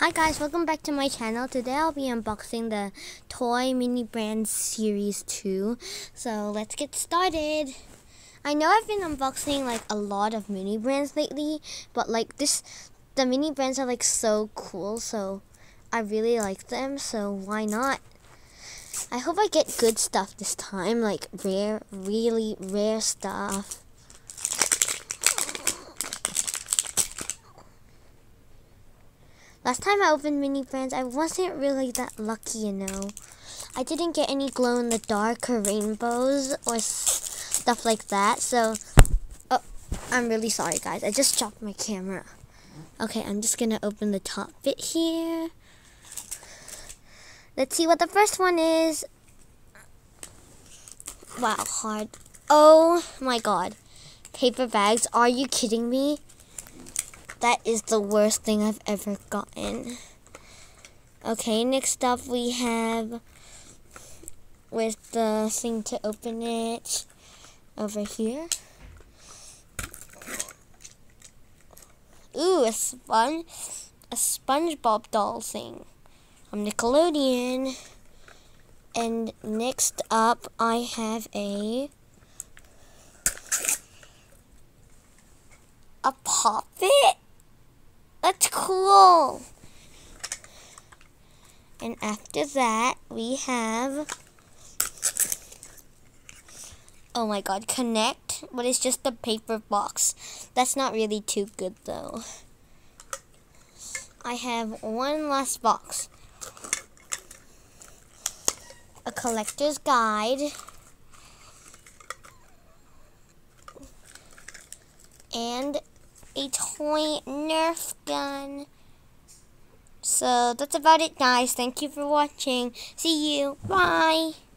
Hi guys, welcome back to my channel. Today I'll be unboxing the Toy Mini Brands Series 2. So let's get started. I know I've been unboxing like a lot of mini brands lately, but like this, the mini brands are like so cool, so I really like them, so why not? I hope I get good stuff this time, like rare, really rare stuff. Last time I opened Mini Brands, I wasn't really that lucky, you know. I didn't get any glow-in-the-dark or rainbows or stuff like that, so... Oh, I'm really sorry, guys. I just dropped my camera. Okay, I'm just gonna open the top bit here. Let's see what the first one is. Wow, hard. Oh my god. Paper bags, are you kidding me? That is the worst thing I've ever gotten. Okay, next up we have with the thing to open it over here. Ooh, a sponge, a SpongeBob doll thing from Nickelodeon. And next up, I have a a puppet. Cool. And after that, we have, oh my god, Connect, but it's just a paper box. That's not really too good though. I have one last box. A collector's guide. And a toy Nerf gun. So that's about it, guys. Thank you for watching. See you. Bye.